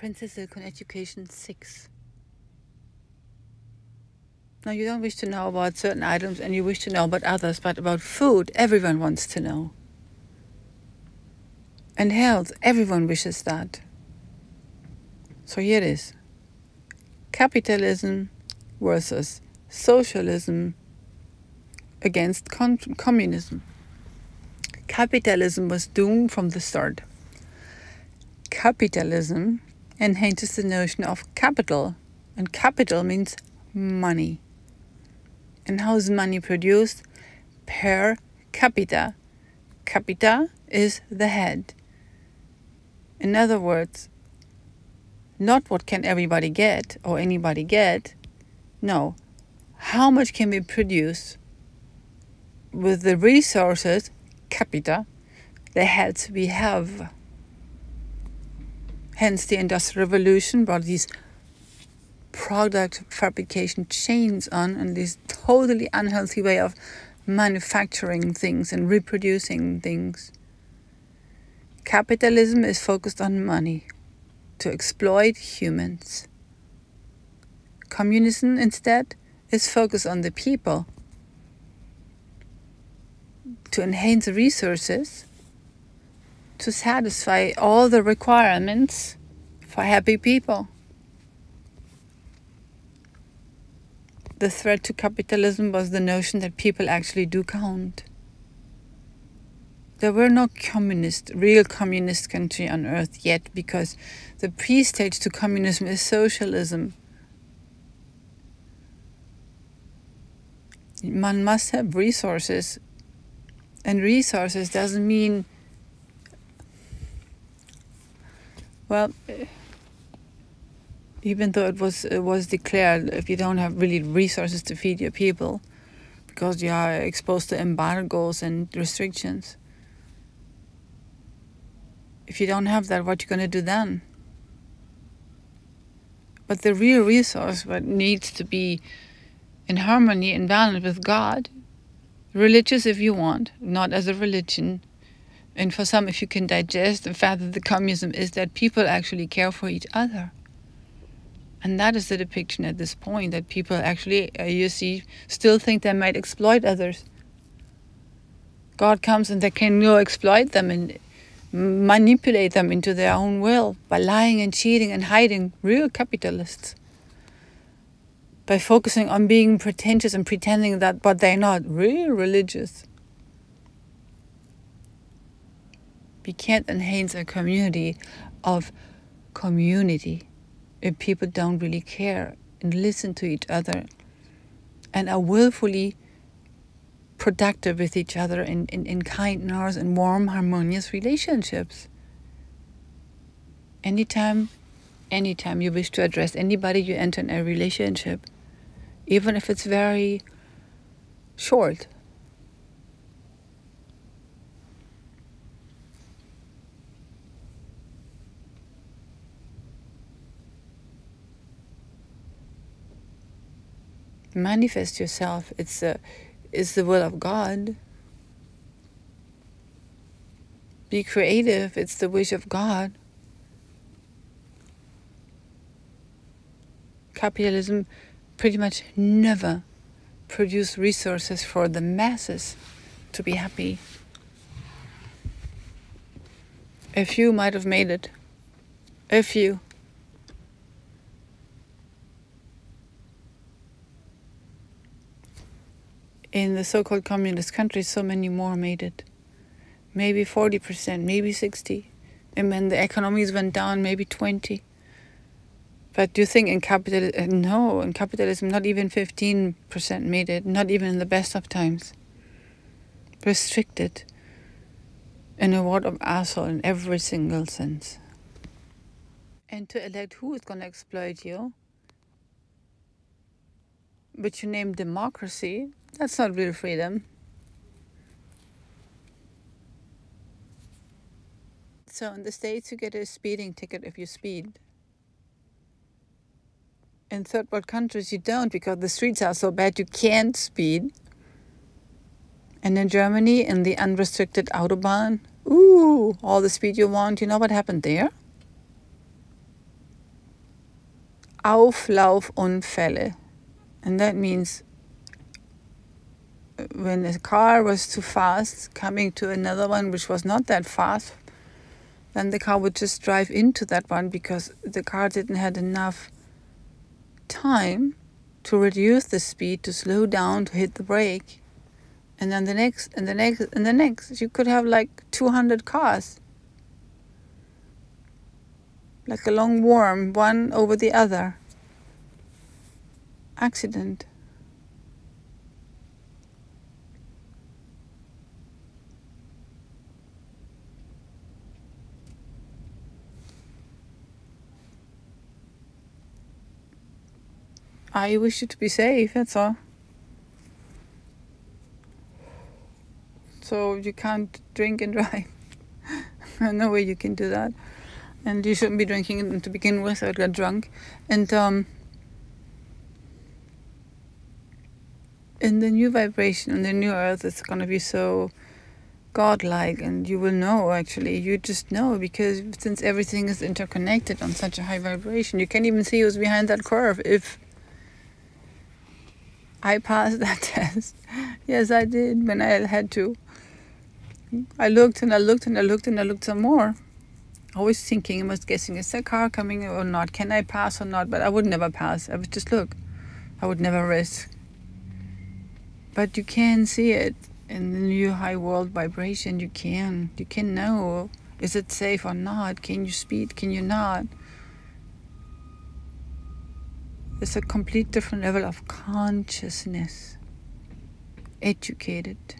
Princess Silke on Education 6. Now, you don't wish to know about certain items and you wish to know about others, but about food, everyone wants to know. And health, everyone wishes that. So here it is capitalism versus socialism against communism. Capitalism was doomed from the start. Capitalism enhances the notion of capital, and capital means money. And how is money produced? Per capita. Capita is the head. In other words, not what can everybody get or anybody get. No, how much can we produce with the resources, capita, the heads we have. Hence, the Industrial Revolution brought these product fabrication chains on and this totally unhealthy way of manufacturing things and reproducing things. Capitalism is focused on money to exploit humans. Communism, instead, is focused on the people to enhance the resources to satisfy all the requirements for happy people. The threat to capitalism was the notion that people actually do count. There were no communist, real communist country on earth yet because the pre-stage to communism is socialism. One must have resources and resources doesn't mean well even though it was it was declared if you don't have really resources to feed your people because you are exposed to embargoes and restrictions if you don't have that what you going to do then but the real resource what needs to be in harmony and balance with god religious if you want, not as a religion. And for some, if you can digest the fact that the communism is that people actually care for each other. And that is the depiction at this point that people actually, uh, you see, still think they might exploit others. God comes and they can no exploit them and manipulate them into their own will by lying and cheating and hiding real capitalists by focusing on being pretentious and pretending that, but they're not really religious. We can't enhance a community of community if people don't really care and listen to each other and are willfully productive with each other in, in, in kindness and warm, harmonious relationships. Anytime, anytime you wish to address anybody you enter in a relationship, even if it's very short. Manifest yourself. It's the, it's the will of God. Be creative. It's the wish of God. Capitalism pretty much never produce resources for the masses to be happy. A few might have made it. A few. In the so called communist countries, so many more made it. Maybe 40%, maybe 60. And when the economies went down, maybe 20. But do you think in capitalism, no, in capitalism, not even 15% made it, not even in the best of times. Restricted. In a word of asshole in every single sense. And to elect who is going to exploit you, but you name democracy, that's not real freedom. So in the States, you get a speeding ticket if you speed in third world countries you don't because the streets are so bad you can't speed. And in Germany, in the unrestricted autobahn, ooh, all the speed you want. You know what happened there? Auflaufunfälle. And that means when a car was too fast, coming to another one which was not that fast, then the car would just drive into that one because the car didn't have enough time to reduce the speed, to slow down, to hit the brake. And then the next, and the next, and the next. You could have like 200 cars. Like a long worm, one over the other. Accident. I wish you to be safe, that's all. So you can't drink and drive. no way you can do that. And you shouldn't be drinking to begin with or get drunk. And um, in the new vibration, in the new earth, it's to be so godlike and you will know actually you just know because since everything is interconnected on such a high vibration you can't even see who's behind that curve if I passed that test. yes, I did when I had to. I looked and I looked and I looked and I looked some more. Always thinking, I was guessing, is that car coming or not? Can I pass or not? But I would never pass. I would just look. I would never risk. But you can see it in the new high world vibration. You can. You can know. Is it safe or not? Can you speed? Can you not? It's a complete different level of consciousness. Educated.